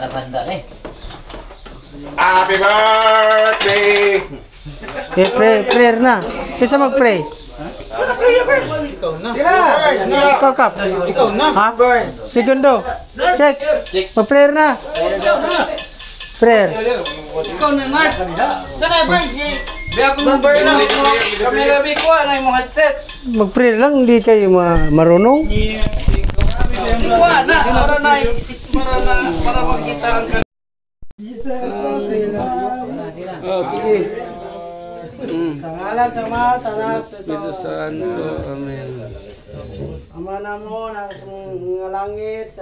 naghanda eh. Happy birthday! Okay, pray, prayer na. Kisa mag-pray. Ikaw, Kap. Ikaw na. Ha? Segundo. Sek. Mag-prayer na. Prayer. Ikaw na, Mark. Tara, Burns. Biya ko number na. Kami gabi ko, ano yung mga headset. Mag-prayer lang, hindi kayo ma marunong. Ikaw na, para na, para na, para makita ang Oh, sige. Sa ngalan sa Ama, sa Anak, sa Espiritu Santo, Amen. Ama na mo na sa mga langit,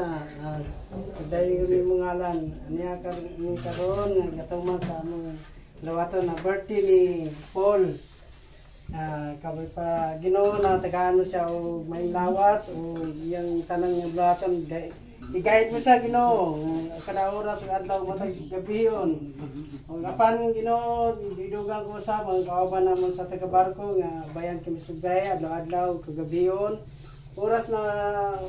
pagdayo kami mga ngalan. Niya ka nga gatuman sa among lawaton na birthday ni Paul. Ah, kabay pa Ginoo na tagaano siya og may lawas o iyang tanang nga lawaton i-guide mo sa Ginoo kada oras ug adlaw matag gabiyon. Ug apan Ginoo didugang ko sa mga kauban naman sa taga barko nga bayan kami sugay adlaw-adlaw kagabiyon. Oras na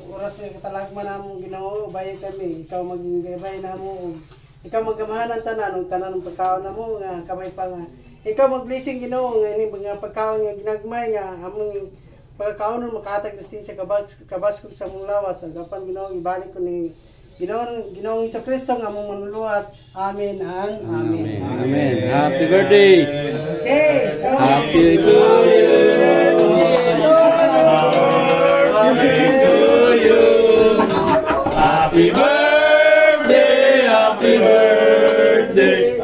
oras na katalagman namo Ginoo bayan kami ikaw maging gabay namo ikaw magamahan ang tanan ug tanan ng pagkaon namo nga kamay pa nga ikaw mag-blessing Ginoo nga ini mga pagkaon nga ginagmay nga among pagkaon ng makatag din sa kabas kabaskog sa mong lawas ang kapan Ginoo ibalik ko ni Ginoo Ginoong Hesus Kristo nga among manluluwas amen and amen Amen. Happy birthday. okay go. Happy birthday. Happy birthday! Happy birthday!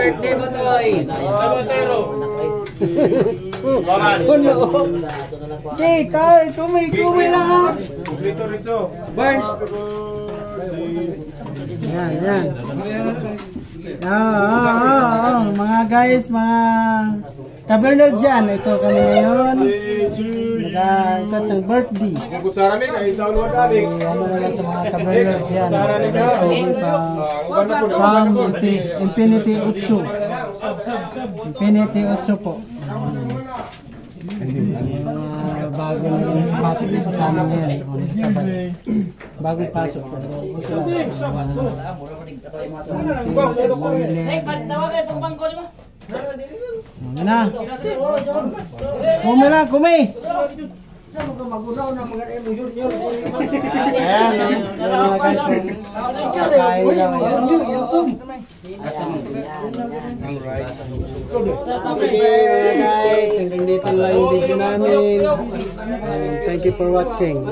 Birthday mo, Toy. Kuno. Okay, kay kumay kumay lang. Burns. Yan, yan. Ah, ah, ah, ah, mga guys, mga kabernard dyan. Ito kami ngayon. Nagkakot ng birthday. Kutsara ni kahit taon mo dali. Ano na lang sa mga kabernard dyan. Over pa. From Infi- Infinity Utsu. Infinity Utsu po. Bago na rin pasok dito sa amin ngayon. O, nasa sabay. Bagong pasok. Gusto lang. Ano na? Kumi lang, kumi! Ayan, thank you for watching.